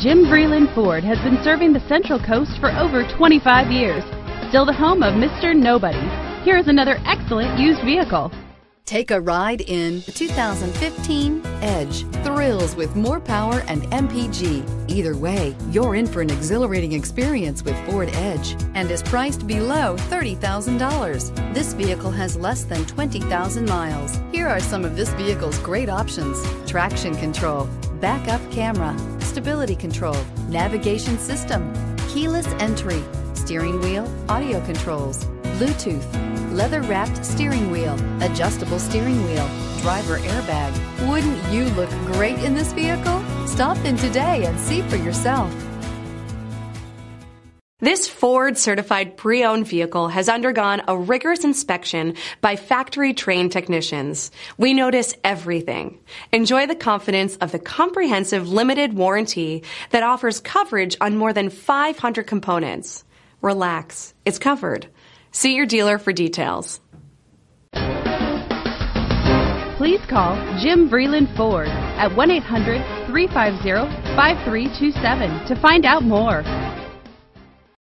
Jim Vreeland Ford has been serving the Central Coast for over 25 years. Still the home of Mr. Nobody. Here is another excellent used vehicle. Take a ride in the 2015 Edge. Thrills with more power and MPG. Either way, you're in for an exhilarating experience with Ford Edge and is priced below $30,000. This vehicle has less than 20,000 miles. Here are some of this vehicle's great options. Traction control, backup camera, stability control, navigation system, keyless entry, steering wheel, audio controls, Bluetooth, leather wrapped steering wheel, adjustable steering wheel, driver airbag. Wouldn't you look great in this vehicle? Stop in today and see for yourself. This Ford certified pre owned vehicle has undergone a rigorous inspection by factory trained technicians. We notice everything. Enjoy the confidence of the comprehensive limited warranty that offers coverage on more than 500 components. Relax, it's covered. See your dealer for details. Please call Jim Vreeland Ford at 1 800 350 5327 to find out more.